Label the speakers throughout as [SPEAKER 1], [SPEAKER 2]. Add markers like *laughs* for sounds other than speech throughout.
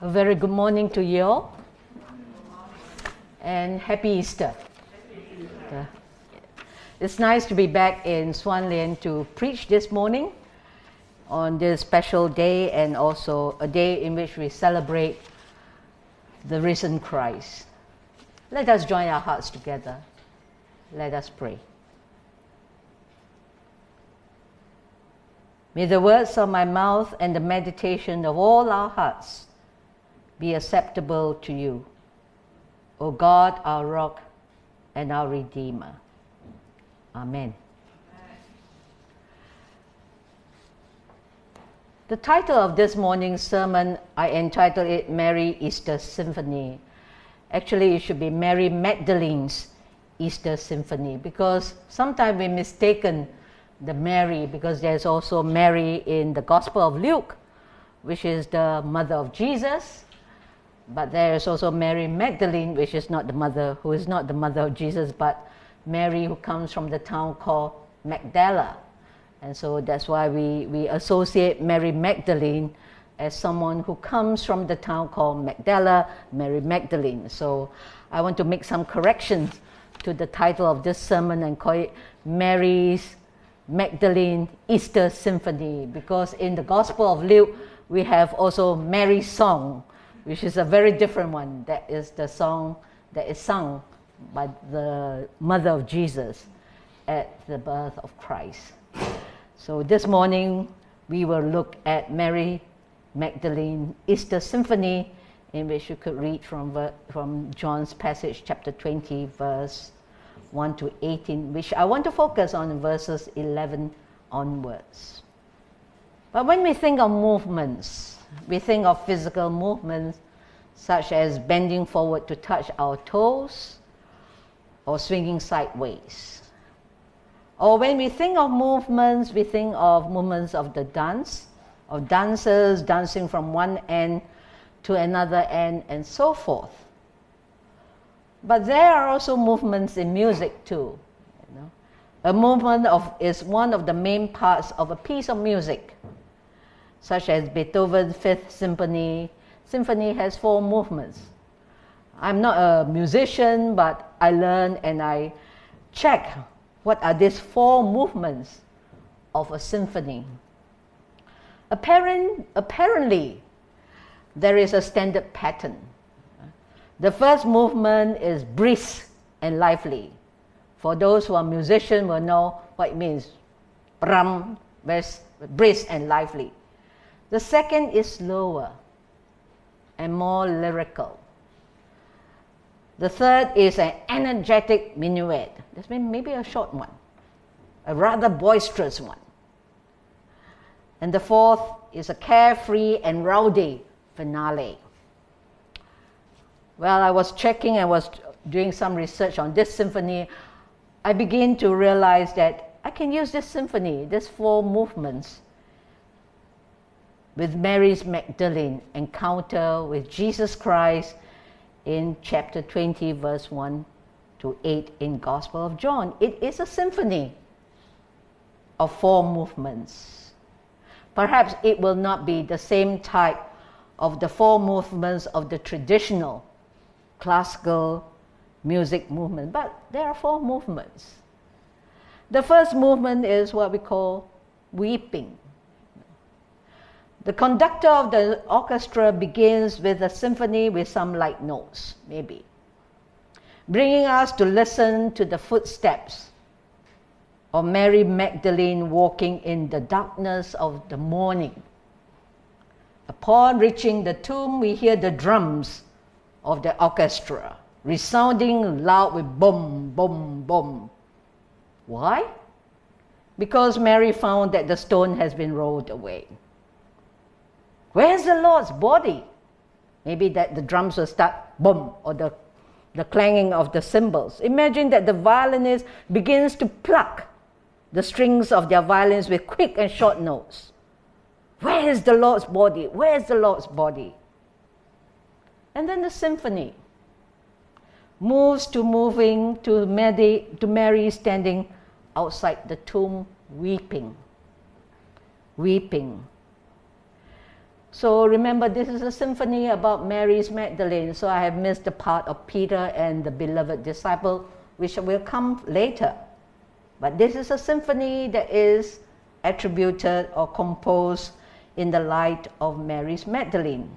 [SPEAKER 1] A very good morning to you all. And happy Easter. Yeah. It's nice to be back in Shuang Lien to preach this morning on this special day and also a day in which we celebrate the risen Christ. Let us join our hearts together. Let us pray. May the words of my mouth and the meditation of all our hearts be acceptable to you, O God, our rock and our Redeemer. Amen. The title of this morning's sermon, I entitled it Mary Easter Symphony. Actually, it should be Mary Magdalene's Easter Symphony because sometimes we mistaken the Mary because there's also Mary in the Gospel of Luke, which is the mother of Jesus. But there is also Mary Magdalene, which is not the mother, who is not the mother of Jesus, but Mary who comes from the town called Magdala. And so that's why we, we associate Mary Magdalene as someone who comes from the town called Magdala, Mary Magdalene. So I want to make some corrections to the title of this sermon and call it Mary's Magdalene Easter Symphony because in the Gospel of Luke we have also Mary's Song, which is a very different one. That is the song that is sung by the mother of Jesus at the birth of Christ. So this morning we will look at Mary Magdalene Easter Symphony, in which you could read from, from John's passage, chapter 20, verse 1 to 18, which I want to focus on verses 11 onwards. But when we think of movements, we think of physical movements such as bending forward to touch our toes or swinging sideways. Or when we think of movements, we think of movements of the dance, of dancers dancing from one end to another end, and so forth. But there are also movements in music too. You know? A movement of, is one of the main parts of a piece of music, such as Beethoven's Fifth Symphony. Symphony has four movements. I'm not a musician, but I learn and I check what are these four movements of a symphony. Apparent, apparently, there is a standard pattern the first movement is brisk and lively. For those who are musicians will know what it means. Bram, brisk and lively. The second is slower and more lyrical. The third is an energetic minuet. This means maybe a short one, a rather boisterous one. And the fourth is a carefree and rowdy finale. Well, I was checking and was doing some research on this symphony, I began to realize that I can use this symphony, these four movements, with Mary's Magdalene encounter with Jesus Christ in chapter 20, verse 1 to 8 in Gospel of John. It is a symphony of four movements. Perhaps it will not be the same type of the four movements of the traditional classical music movement, but there are four movements. The first movement is what we call weeping. The conductor of the orchestra begins with a symphony with some light notes, maybe, bringing us to listen to the footsteps of Mary Magdalene walking in the darkness of the morning. Upon reaching the tomb, we hear the drums of the orchestra, resounding loud with boom, boom, boom. Why? Because Mary found that the stone has been rolled away. Where's the Lord's body? Maybe that the drums will start boom or the, the clanging of the cymbals. Imagine that the violinist begins to pluck the strings of their violins with quick and short notes. Where is the Lord's body? Where is the Lord's body? And then the symphony moves to moving to Mary, to Mary standing outside the tomb weeping. Weeping. So remember, this is a symphony about Mary's Magdalene. So I have missed the part of Peter and the beloved disciple, which will come later. But this is a symphony that is attributed or composed in the light of Mary's Magdalene.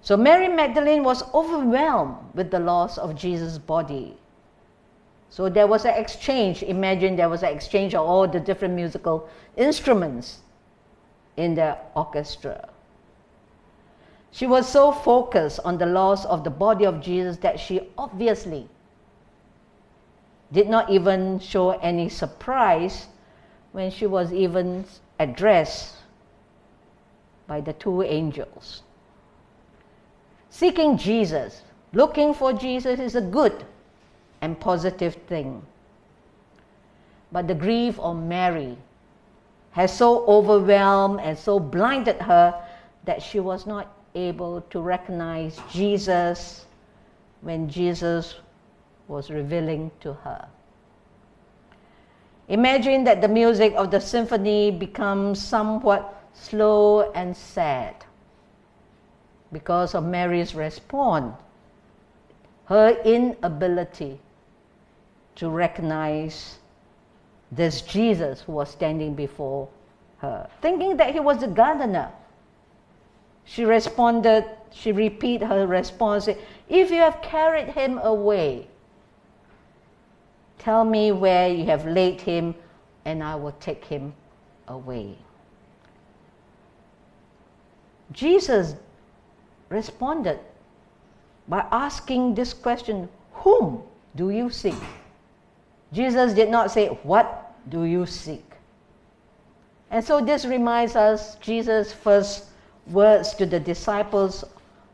[SPEAKER 1] So Mary Magdalene was overwhelmed with the loss of Jesus' body. So there was an exchange. Imagine there was an exchange of all the different musical instruments in the orchestra. She was so focused on the loss of the body of Jesus that she obviously did not even show any surprise when she was even addressed by the two angels. Seeking Jesus, looking for Jesus is a good and positive thing. But the grief of Mary has so overwhelmed and so blinded her that she was not able to recognize Jesus when Jesus was revealing to her. Imagine that the music of the symphony becomes somewhat slow and sad because of Mary's response, her inability to recognize this Jesus who was standing before her, thinking that he was the gardener. She responded, she repeated her response If you have carried him away, tell me where you have laid him, and I will take him away. Jesus responded by asking this question Whom do you seek? Jesus did not say, What do you seek? And so this reminds us Jesus' first words to the disciples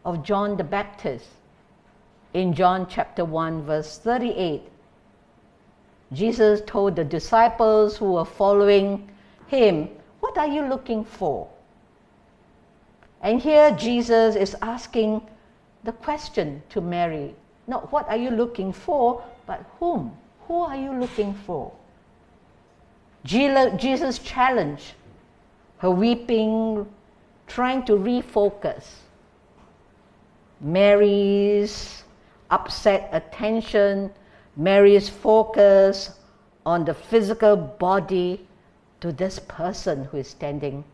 [SPEAKER 1] of John the Baptist in John chapter 1, verse 38. Jesus told the disciples who were following him, What are you looking for? And here Jesus is asking the question to Mary not what are you looking for, but whom? Who are you looking for? Jesus challenged her weeping, trying to refocus. Mary's upset attention, Mary's focus on the physical body to this person who is standing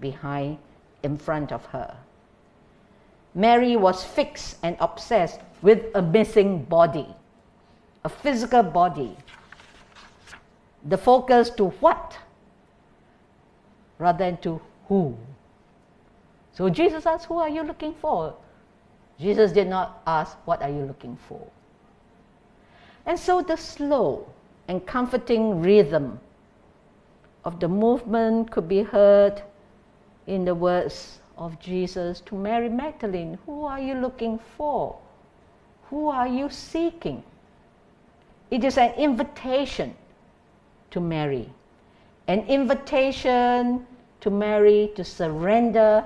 [SPEAKER 1] behind in front of her. Mary was fixed and obsessed with a missing body, a physical body. The focus to what rather than to who. So Jesus asked, Who are you looking for? Jesus did not ask, What are you looking for? And so the slow and comforting rhythm of the movement could be heard in the words of Jesus to Mary Magdalene Who are you looking for? Who are you seeking? It is an invitation to Mary, an invitation to Mary to surrender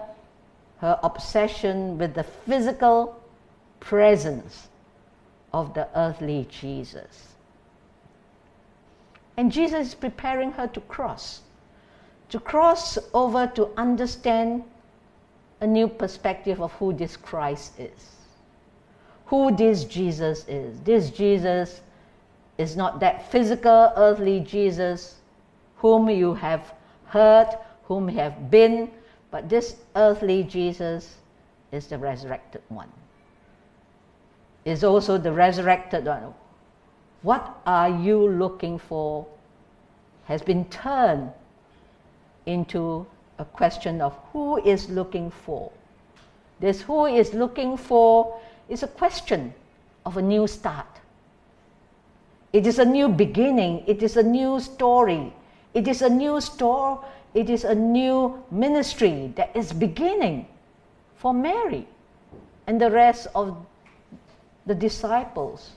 [SPEAKER 1] her obsession with the physical presence of the earthly Jesus. And Jesus is preparing her to cross to cross over to understand a new perspective of who this Christ is, who this Jesus is. This Jesus is not that physical, earthly Jesus whom you have heard, whom you have been, but this earthly Jesus is the resurrected one. Is also the resurrected one. What are you looking for? Has been turned into a question of who is looking for. This who is looking for is a question of a new start. It is a new beginning. It is a new story. It is a new store. It is a new ministry that is beginning for Mary and the rest of the disciples.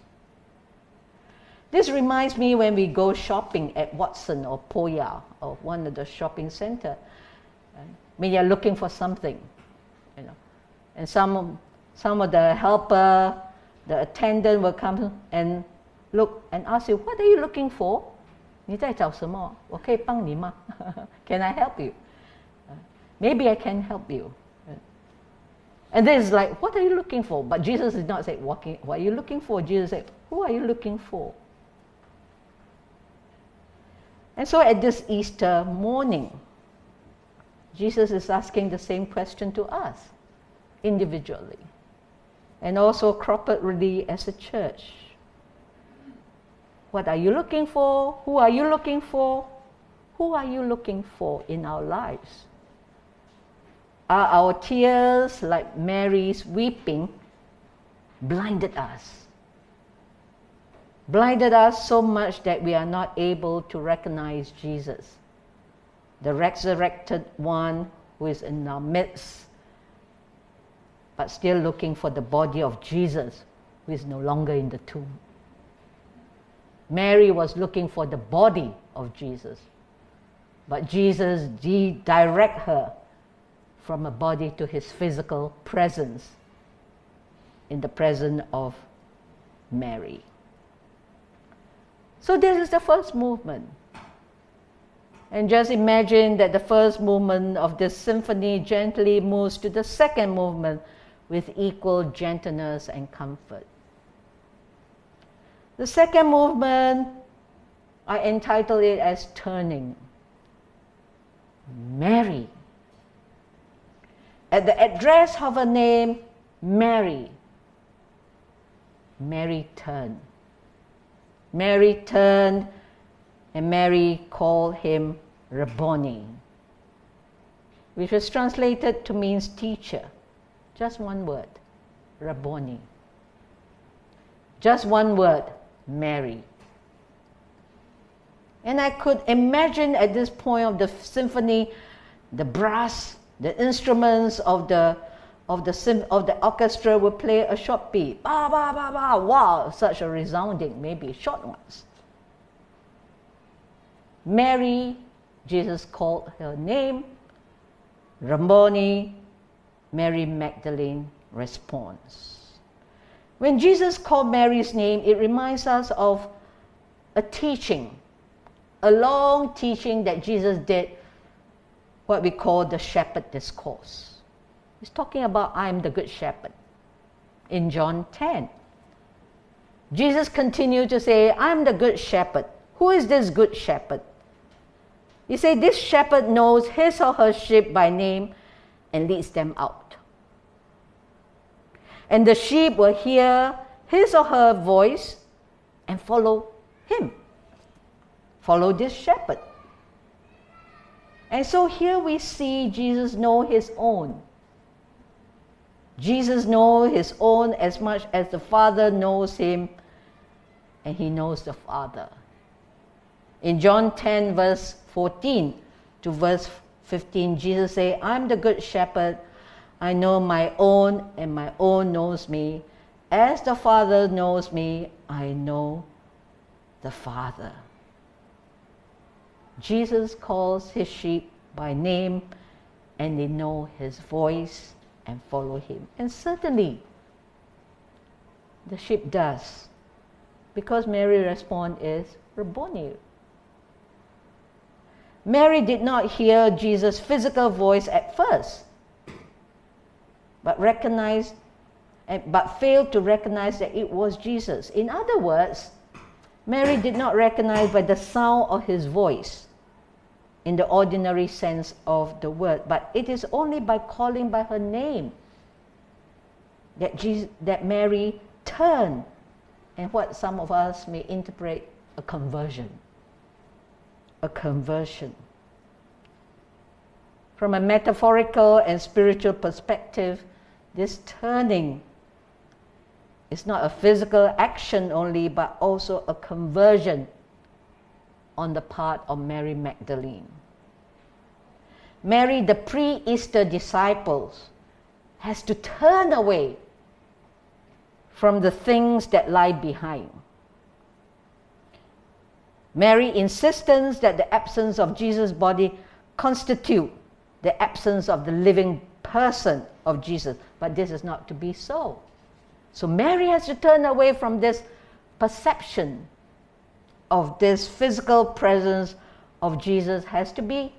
[SPEAKER 1] This reminds me when we go shopping at Watson or Poya or one of the shopping center. Uh, when you're looking for something, you know, and some some of the helper, the attendant will come and look and ask you, "What are you looking for?" 你在找什么？我可以帮你吗？Can *laughs* I help you? Maybe I can help you. And then it's like, what are you looking for? But Jesus did not say, what are you looking for? Jesus said, who are you looking for? And so at this Easter morning, Jesus is asking the same question to us individually and also corporately as a church. What are you looking for? Who are you looking for? Who are you looking for in our lives? Are our tears, like Mary's weeping, blinded us? Blinded us so much that we are not able to recognize Jesus, the resurrected one who is in our midst, but still looking for the body of Jesus who is no longer in the tomb. Mary was looking for the body of Jesus, but Jesus did direct her from a body to his physical presence in the presence of Mary. So, this is the first movement. And just imagine that the first movement of this symphony gently moves to the second movement with equal gentleness and comfort. The second movement, I entitle it as Turning. Mary at the address of her name, Mary, Mary turned. Mary turned and Mary called him Rabboni, which was translated to means teacher. Just one word, Rabboni. Just one word, Mary. And I could imagine at this point of the symphony, the brass the instruments of the of the of the orchestra will play a short beat. Ba ba ba ba. Wow, such a resounding, maybe short ones. Mary, Jesus called her name. Rabboni, Mary Magdalene responds. When Jesus called Mary's name, it reminds us of a teaching, a long teaching that Jesus did what we call the shepherd discourse. He's talking about I'm the good shepherd in John 10. Jesus continued to say, I'm the good shepherd. Who is this good shepherd? He said, This shepherd knows his or her sheep by name and leads them out. And the sheep will hear his or her voice and follow him. Follow this shepherd. And so here we see Jesus know his own. Jesus knows his own as much as the Father knows him, and he knows the Father. In John 10, verse 14 to verse 15, Jesus says, I'm the good shepherd. I know my own, and my own knows me. As the Father knows me, I know the Father. Jesus calls his sheep by name and they know his voice and follow him. And certainly, the sheep does. Because Mary respond is Rabboni. Mary did not hear Jesus' physical voice at first, but recognized eh, but failed to recognize that it was Jesus. In other words, Mary did not recognize by the sound of his voice in the ordinary sense of the word, but it is only by calling by her name that, Jesus, that Mary turned, and what some of us may interpret a conversion. A conversion. From a metaphorical and spiritual perspective, this turning is not a physical action only, but also a conversion on the part of Mary Magdalene. Mary, the pre Easter disciples, has to turn away from the things that lie behind. Mary's insistence that the absence of Jesus' body constitute the absence of the living person of Jesus, but this is not to be so. So Mary has to turn away from this perception of this physical presence of Jesus has to be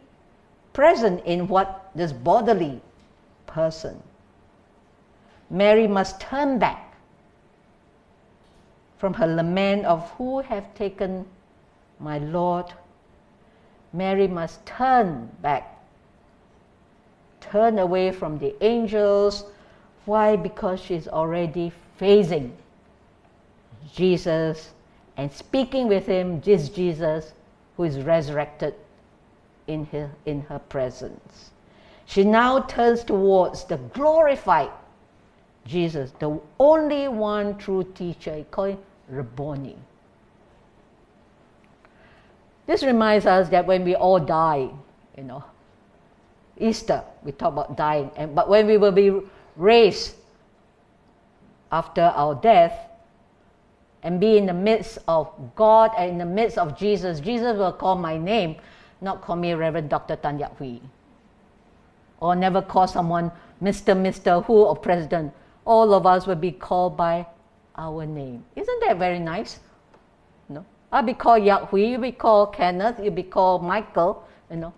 [SPEAKER 1] present in what this bodily person. Mary must turn back from her lament of who have taken my Lord. Mary must turn back, turn away from the angels. Why? Because she's already facing Jesus and speaking with him, this Jesus who is resurrected in her, in her presence. She now turns towards the glorified Jesus, the only one true teacher. He called him Rabboni. This reminds us that when we all die, you know, Easter, we talk about dying, and, but when we will be raised after our death and be in the midst of God and in the midst of Jesus, Jesus will call my name not call me Reverend Dr. Tan Yak-hwee. Or never call someone Mr. Mr. Who or President. All of us will be called by our name. Isn't that very nice? No? I'll be called Yak-hwee, you'll be called Kenneth, you'll be called Michael, you know.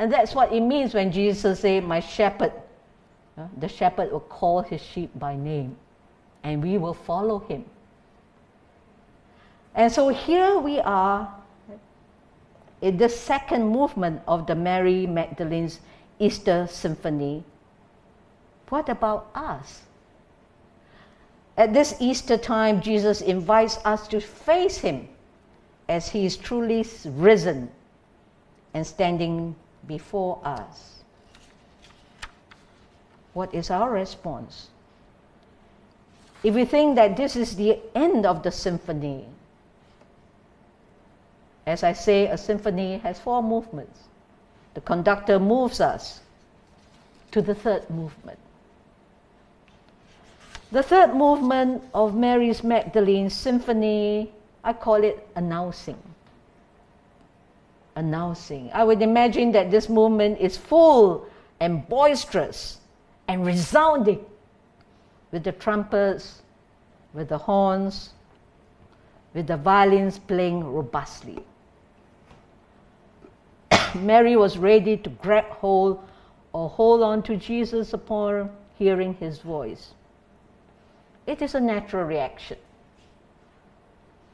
[SPEAKER 1] And that's what it means when Jesus said, My shepherd. Uh, the shepherd will call his sheep by name, and we will follow him. And so here we are in the second movement of the Mary Magdalene's Easter Symphony, what about us? At this Easter time, Jesus invites us to face Him as He is truly risen and standing before us. What is our response? If we think that this is the end of the symphony, as I say, a symphony has four movements. The conductor moves us to the third movement. The third movement of Mary's Magdalene Symphony, I call it announcing. Announcing. I would imagine that this movement is full and boisterous and resounding with the trumpets, with the horns, with the violins playing robustly. *coughs* Mary was ready to grab hold or hold on to Jesus upon hearing his voice. It is a natural reaction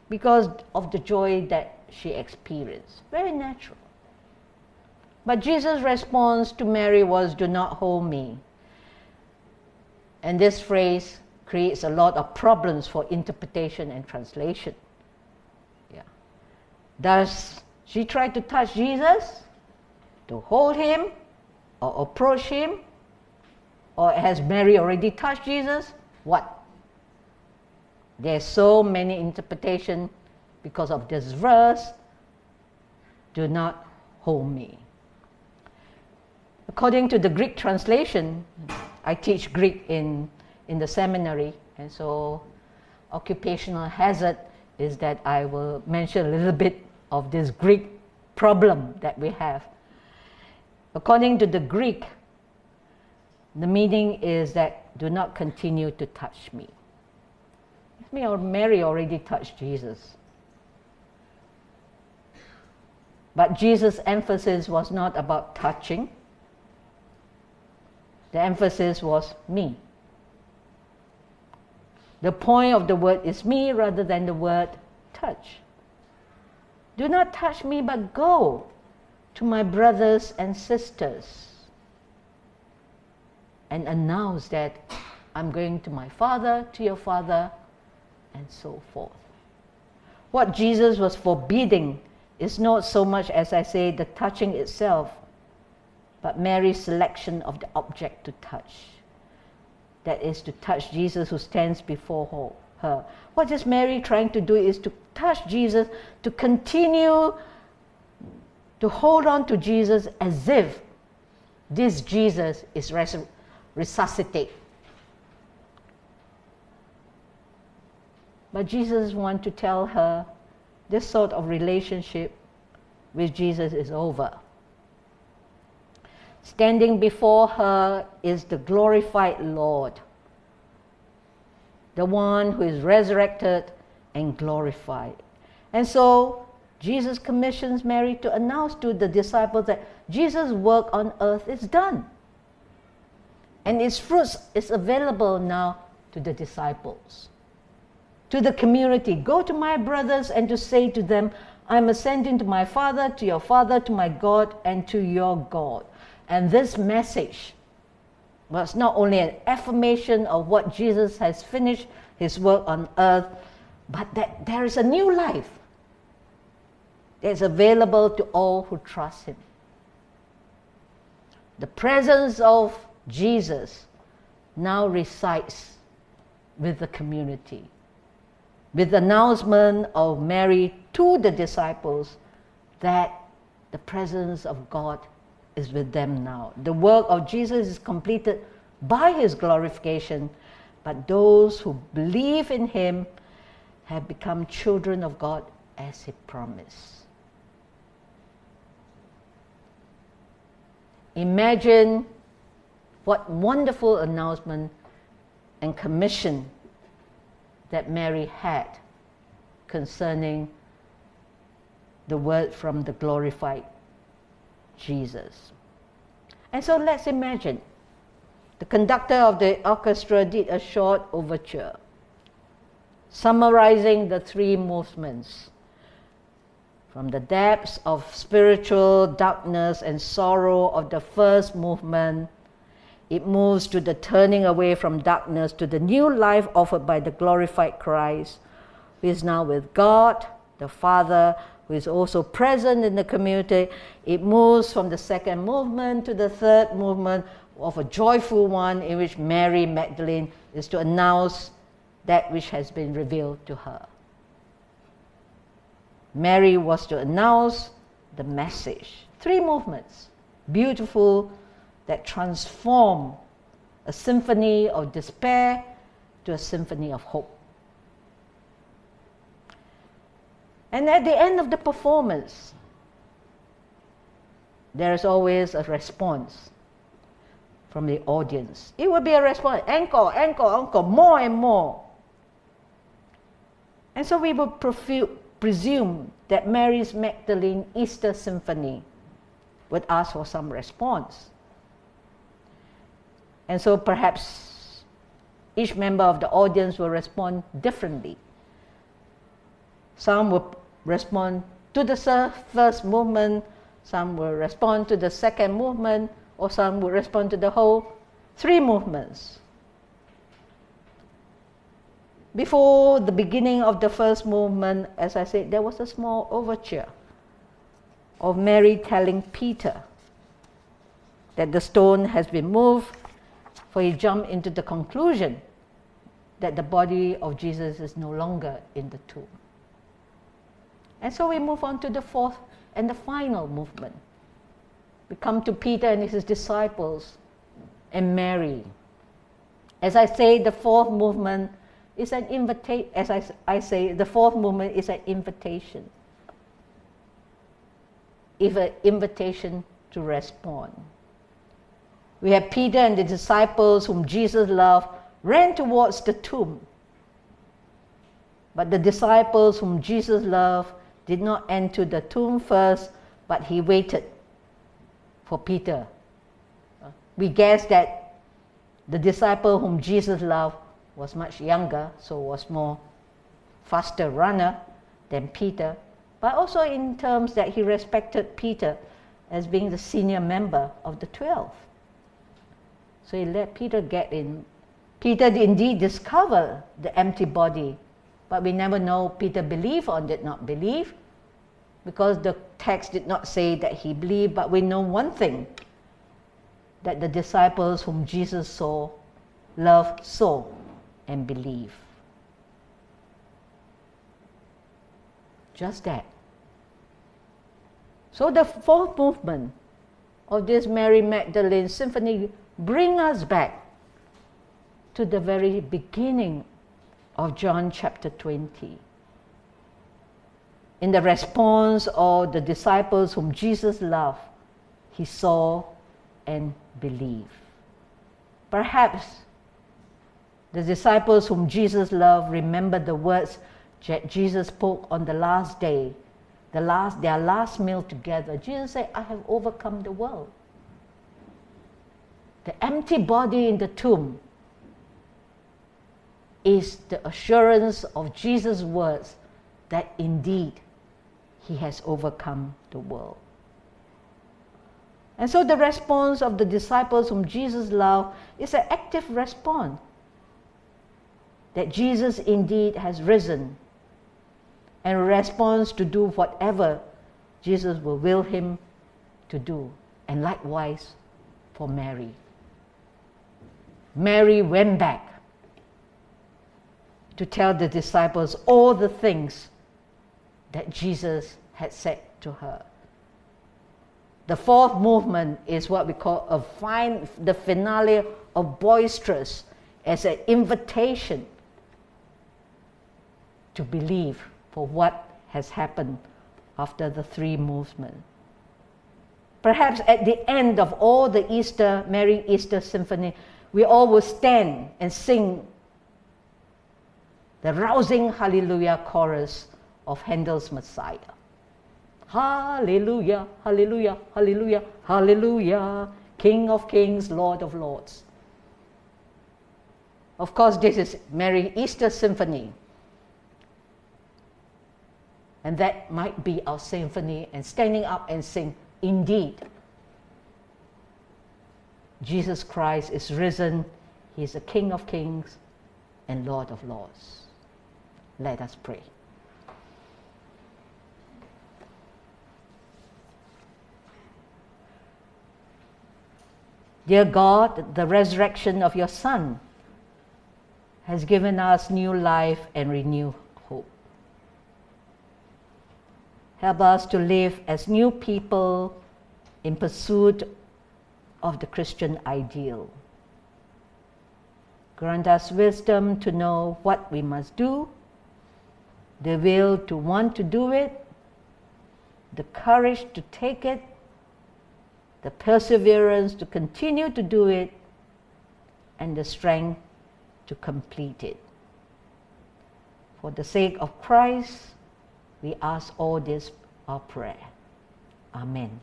[SPEAKER 1] because of the joy that she experienced. Very natural. But Jesus' response to Mary was, Do not hold me. And this phrase creates a lot of problems for interpretation and translation. Yeah. Does she try to touch Jesus? to hold him or approach him? Or has Mary already touched Jesus? What? There's so many interpretations because of this verse. Do not hold me. According to the Greek translation, I teach Greek in, in the seminary, and so occupational hazard is that I will mention a little bit of this Greek problem that we have. According to the Greek, the meaning is that do not continue to touch me. Mary already touched Jesus. But Jesus' emphasis was not about touching, the emphasis was me. The point of the word is me rather than the word touch. Do not touch me, but go to my brothers and sisters and announce that I'm going to my father, to your father, and so forth. What Jesus was forbidding is not so much, as I say, the touching itself, but Mary's selection of the object to touch. That is to touch Jesus who stands before her. What is Mary trying to do is to touch Jesus to continue to hold on to Jesus as if this Jesus is res- resuscitate. But Jesus wants to tell her this sort of relationship with Jesus is over. Standing before her is the glorified Lord, the one who is resurrected and glorified. And so Jesus commissions Mary to announce to the disciples that Jesus' work on earth is done. And its fruits is available now to the disciples, to the community. Go to my brothers and to say to them, I'm ascending to my Father, to your Father, to my God, and to your God. And this message was not only an affirmation of what Jesus has finished his work on earth, but that there is a new life that is available to all who trust him. The presence of Jesus now resides with the community. With the announcement of Mary to the disciples that the presence of God is with them now. The work of Jesus is completed by his glorification, but those who believe in him have become children of God as he promised. Imagine what wonderful announcement and commission that Mary had concerning the word from the glorified Jesus. And so let's imagine the conductor of the orchestra did a short overture summarizing the three movements from the depths of spiritual darkness and sorrow of the first movement it moves to the turning away from darkness to the new life offered by the glorified Christ, who is now with God, the Father, who is also present in the community. It moves from the second movement to the third movement of a joyful one in which Mary Magdalene is to announce that which has been revealed to her. Mary was to announce the message. Three movements, beautiful that transform a symphony of despair to a symphony of hope. And at the end of the performance, there is always a response from the audience. It will be a response encore, encore, encore, more and more. And so we will presume that Mary's Magdalene Easter Symphony would ask for some response. And so perhaps each member of the audience will respond differently. Some will respond to the first movement, some will respond to the second movement, or some will respond to the whole three movements. Before the beginning of the first movement, as I said, there was a small overture of Mary telling Peter that the stone has been moved for he jumped into the conclusion that the body of Jesus is no longer in the tomb. And so we move on to the fourth and the final movement. We come to Peter and his disciples and Mary. As I say, the fourth movement is an invitation. As I, I say, the fourth movement is an invitation. If an invitation to respond we have Peter and the disciples whom Jesus loved ran towards the tomb. But the disciples whom Jesus loved did not enter the tomb first, but he waited for Peter. We guess that the disciple whom Jesus loved was much younger, so was more faster runner than Peter, but also in terms that he respected Peter as being the senior member of the twelve. So he let Peter get in. Peter indeed discovered the empty body, but we never know Peter believed or did not believe because the text did not say that he believed, but we know one thing that the disciples whom Jesus saw, loved, saw, and believed. Just that. So the fourth movement of this Mary Magdalene symphony bring us back to the very beginning of John chapter 20. In the response of the disciples whom Jesus loved, he saw and believed. Perhaps the disciples whom Jesus loved remembered the words that Jesus spoke on the last day the last, their last meal together, Jesus said, I have overcome the world. The empty body in the tomb is the assurance of Jesus' words that indeed he has overcome the world. And so the response of the disciples whom Jesus loved is an active response that Jesus indeed has risen and responds to do whatever Jesus will will him to do. And likewise for Mary. Mary went back to tell the disciples all the things that Jesus had said to her. The fourth movement is what we call a fine, the finale of boisterous as an invitation to believe for what has happened after the three movements. Perhaps at the end of all the Easter, Mary Easter Symphony, we all will stand and sing the rousing Hallelujah chorus of Handel's Messiah. Hallelujah, hallelujah, hallelujah, hallelujah, King of kings, Lord of lords. Of course, this is Mary Easter Symphony. And that might be our symphony and standing up and sing, indeed, Jesus Christ is risen. He is the King of kings and Lord of lords. Let us pray. Dear God, the resurrection of your Son has given us new life and renewed hope. Help us to live as new people in pursuit of the Christian ideal. Grant us wisdom to know what we must do, the will to want to do it, the courage to take it, the perseverance to continue to do it, and the strength to complete it. For the sake of Christ, we ask all this our prayer. Amen.